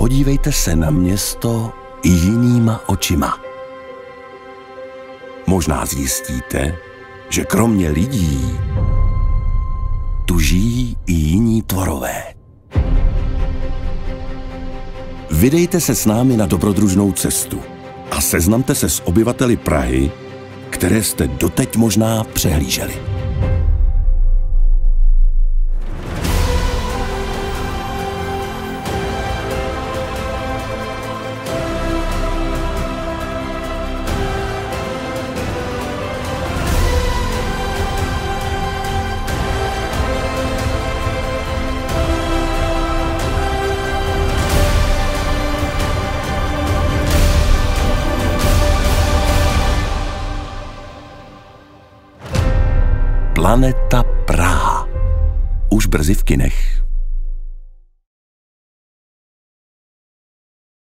podívejte se na město jinýma očima. Možná zjistíte, že kromě lidí tu žijí i jiní tvorové. Vydejte se s námi na dobrodružnou cestu a seznamte se s obyvateli Prahy, které jste doteď možná přehlíželi. Planeta Praha. Už brzy v kinech.